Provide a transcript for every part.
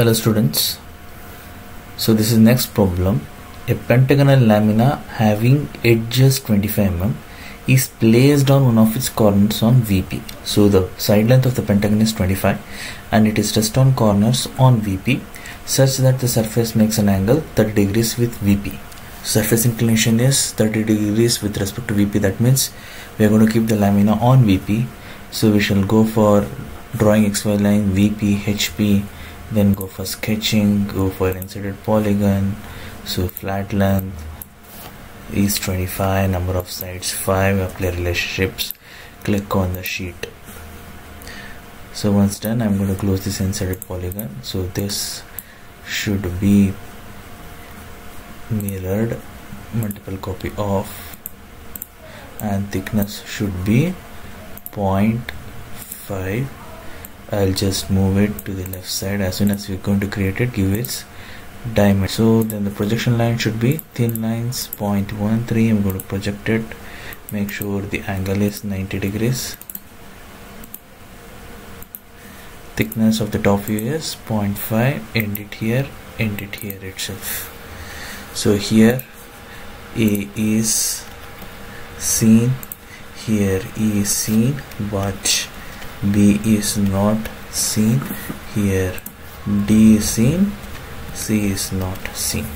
Hello students. So this is next problem. A pentagonal lamina having edges 25 mm is placed on one of its corners on VP. So the side length of the pentagon is 25 and it is rest on corners on VP such that the surface makes an angle 30 degrees with VP. Surface inclination is 30 degrees with respect to VP. That means we are going to keep the lamina on VP. So we shall go for drawing XY line VP, HP, then go for sketching, go for inserted polygon. So flat length is 25, number of sides 5, apply relationships, click on the sheet. So once done, I'm going to close this inserted polygon. So this should be mirrored multiple copy of and thickness should be 0.5 I'll just move it to the left side. As soon as we're going to create it give its diameter. So then the projection line should be thin lines 0.13 I'm going to project it. Make sure the angle is 90 degrees. Thickness of the top view is 0.5 end it here end it here itself. So here A is seen. Here E is seen. But B is not seen. Here D is seen. C is not seen.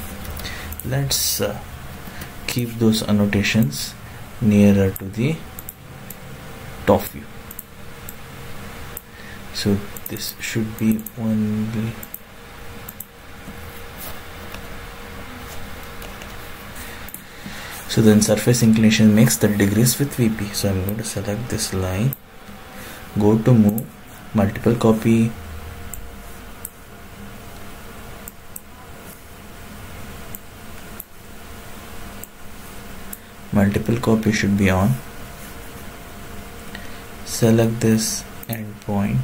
Let's uh, keep those annotations nearer to the top view. So this should be only so then surface inclination makes 30 degrees with VP so I'm going to select this line go to move multiple copy. Multiple copy should be on. Select this endpoint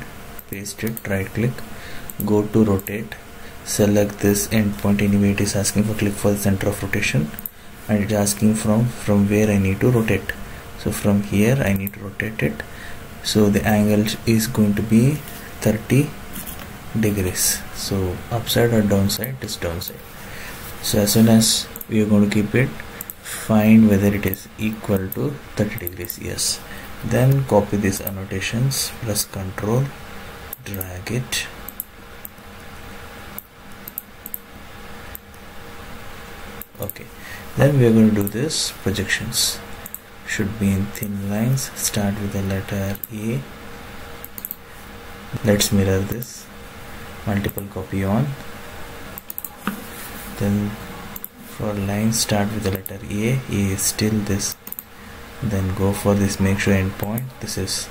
paste it right click go to rotate. Select this endpoint anyway it is asking for click for the center of rotation and it is asking from from where I need to rotate. So from here I need to rotate it so the angle is going to be 30 degrees. So upside or downside is downside. So as soon as we are going to keep it find whether it is equal to 30 degrees yes. Then copy these annotations press control drag it. Okay. Then we are going to do this projections should be in thin lines. Start with the letter A. Let's mirror this. Multiple copy on. Then for line start with the letter A. A is still this. Then go for this make sure end point. This is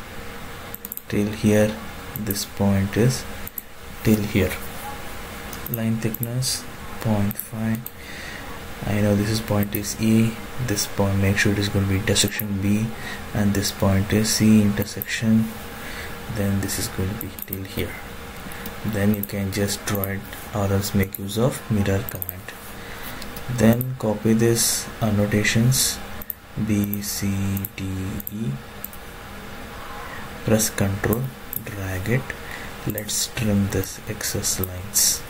till here. This point is till here. Line thickness 0.5 I know this is point is E this point make sure it is going to be intersection B and this point is C intersection. Then this is going to be till here. Then you can just draw it or else make use of mirror command. Then copy this annotations B C D E. Press ctrl drag it. Let's trim this excess lines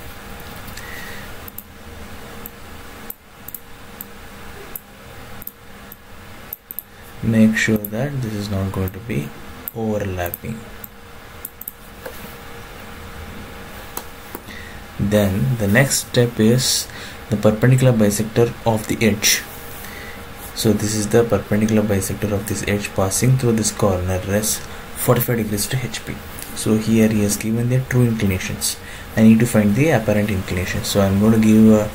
make sure that this is not going to be overlapping. Then the next step is the perpendicular bisector of the edge. So this is the perpendicular bisector of this edge passing through this corner rest 45 degrees to HP so here he has given the true inclinations. I need to find the apparent inclination so I'm going to give a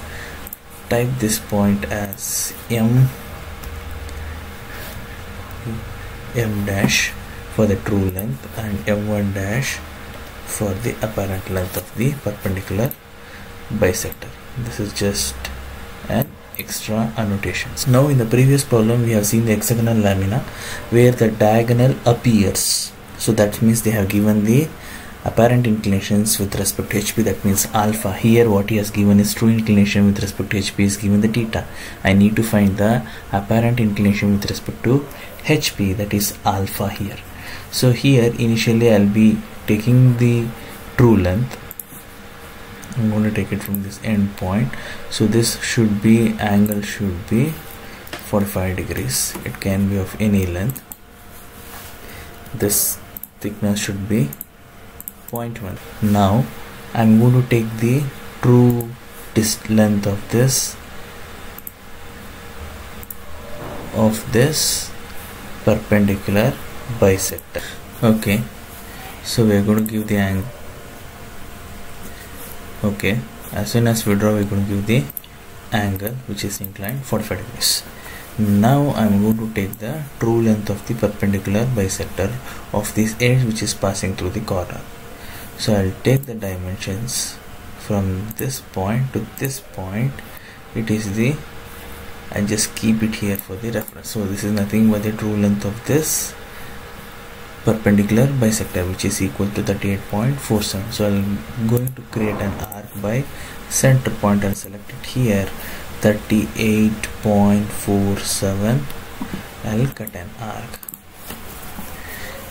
type this point as M m dash for the true length and m1 dash for the apparent length of the perpendicular bisector. This is just an extra annotations now in the previous problem we have seen the hexagonal lamina where the diagonal appears. So that means they have given the apparent inclinations with respect to HP that means alpha. Here what he has given is true inclination with respect to HP is given the theta. I need to find the apparent inclination with respect to HP that is alpha here. So here initially I'll be taking the true length. I'm going to take it from this end point. So this should be angle should be 45 degrees. It can be of any length. This thickness should be 0.1 now I'm going to take the true dist length of this of this perpendicular bisector. Okay. So we're going to give the angle. Okay. As soon as we draw we're going to give the angle which is inclined 45 degrees. Now I'm going to take the true length of the perpendicular bisector of this edge which is passing through the corner. So I'll take the dimensions from this point to this point. It is the I just keep it here for the reference. So this is nothing but the true length of this perpendicular bisector which is equal to 38.47 so I'm going to create an arc by center point and select it here. 38.47 I'll cut an arc.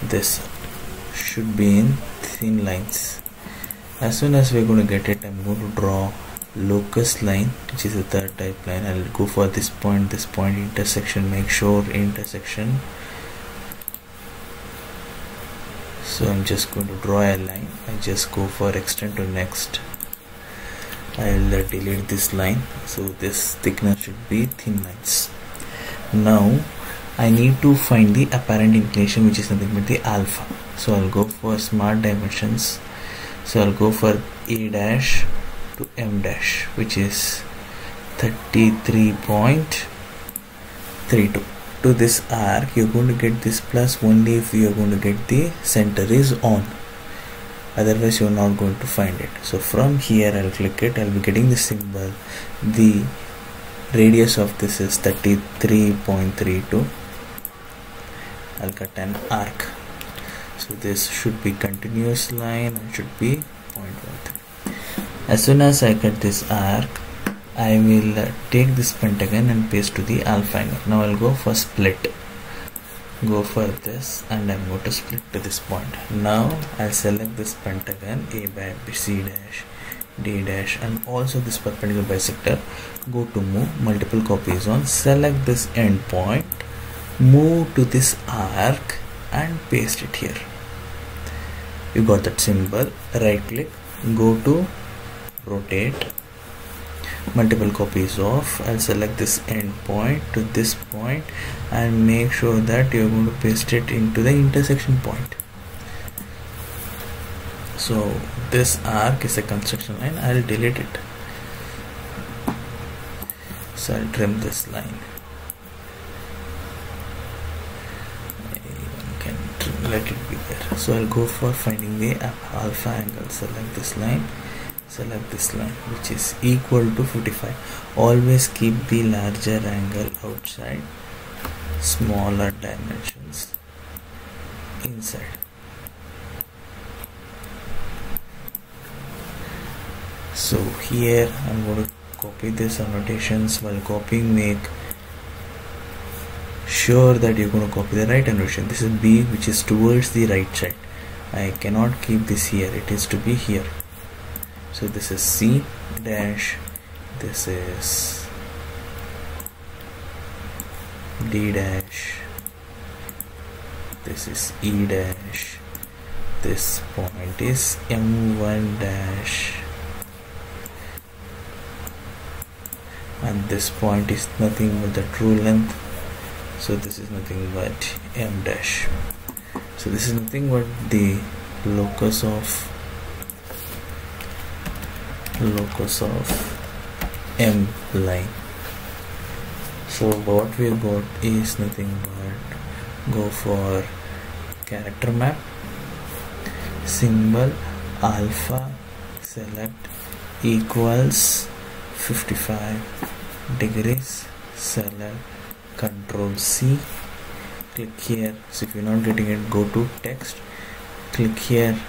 This should be in thin lines. As soon as we're going to get it I'm going to draw locus line which is the third type line. I'll go for this point this point intersection make sure intersection. So I'm just going to draw a line. I just go for extend to next. I'll uh, delete this line. So this thickness should be thin lines. Now I need to find the apparent inclination which is nothing but the alpha. So I'll go for smart dimensions. So I'll go for a dash to m dash which is 33.32 to this arc you're going to get this plus only if you're going to get the center is on. Otherwise you're not going to find it. So from here I'll click it. I'll be getting the symbol. The radius of this is 33.32 I'll cut an arc. So this should be continuous line and should be 0.13 as soon as I cut this arc I will uh, take this pentagon and paste to the alpha angle. Now I'll go for split. Go for this and I'm going to split to this point. Now I'll select this pentagon A by B, C dash, D dash and also this perpendicular bisector. Go to move, multiple copies on, select this end point, move to this arc and paste it here. You got that symbol, right click, go to rotate multiple copies of I'll select this end point to this point and make sure that you're going to paste it into the intersection point. So this arc is a construction line. I'll delete it. So I'll trim this line. Let it be there. So I'll go for finding the alpha angle. Select this line select this line which is equal to 55 always keep the larger angle outside smaller dimensions inside. So here I'm going to copy this annotations. While copying make sure that you're going to copy the right annotation. This is B which is towards the right side. I cannot keep this here. It is to be here so this is C dash this is D dash this is E dash. This point is M1 dash. And this point is nothing but the true length. So this is nothing but M dash. So this is nothing but the locus of locus of m line. So what we got is nothing but go for character map symbol alpha select equals 55 degrees select control C. Click here. So if you're not getting it go to text. Click here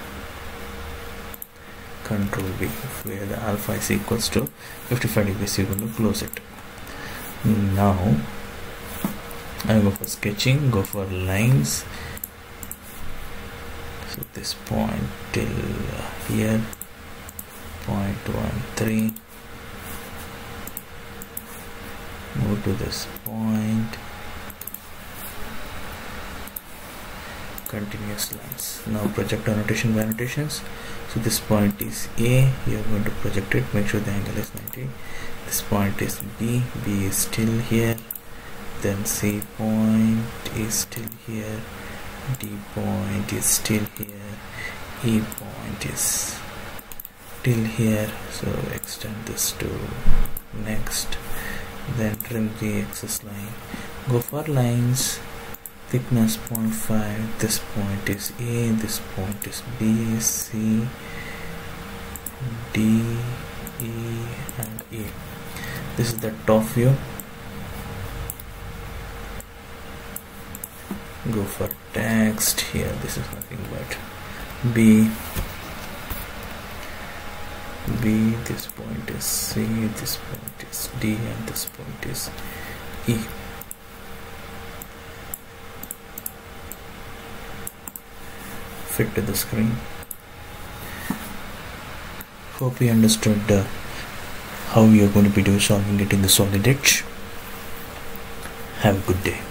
control B where the alpha is equals to 55 degrees you're going to close it. Now I go for sketching go for lines. So this point till here 0.13 move to this point continuous lines. Now project annotation annotations so this point is a you are going to project it. Make sure the angle is 90 this point is b b is still here. Then c point is still here. D point is still here. E point is still here. So extend this to next. Then trim the excess line. Go for lines thickness 0.5 this point is a this point is b c d e and e this is the top view. Go for text. Here this is nothing but b. B this point is c this point is d and this point is e fit to the screen. Hope you understood uh, how you are going to be doing solving it in the solid edge. Have a good day